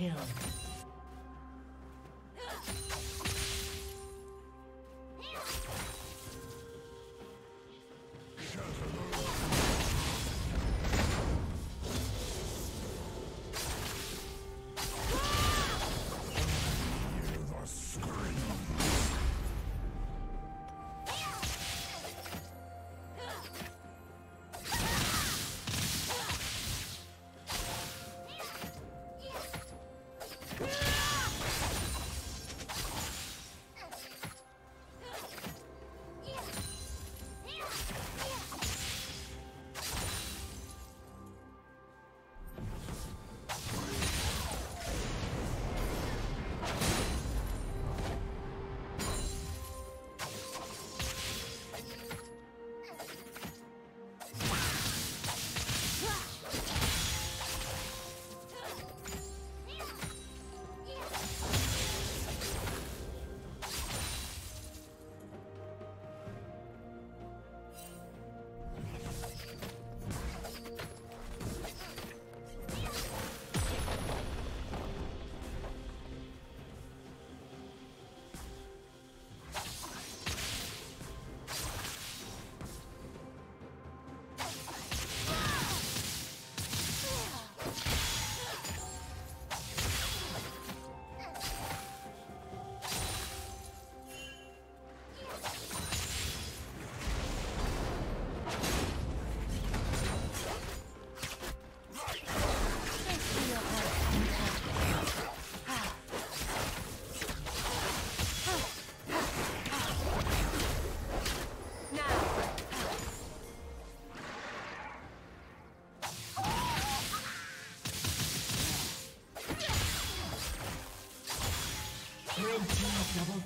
Kill.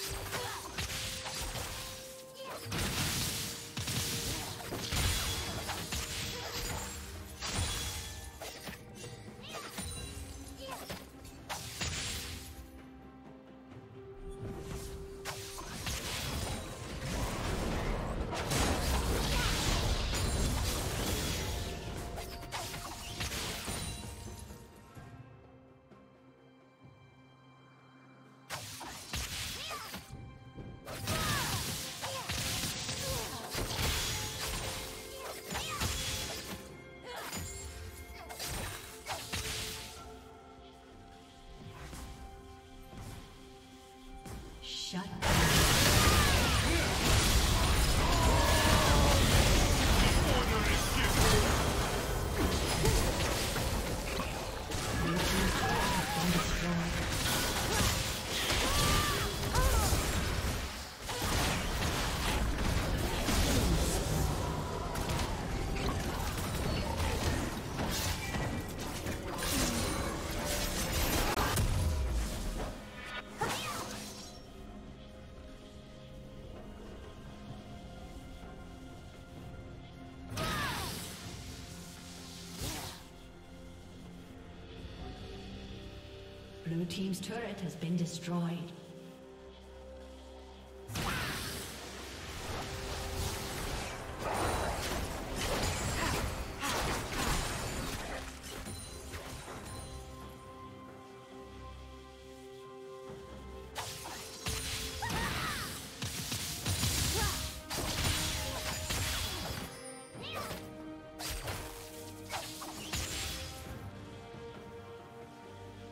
Shut Blue team's turret has been destroyed.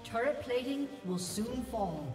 Turret plating will soon fall.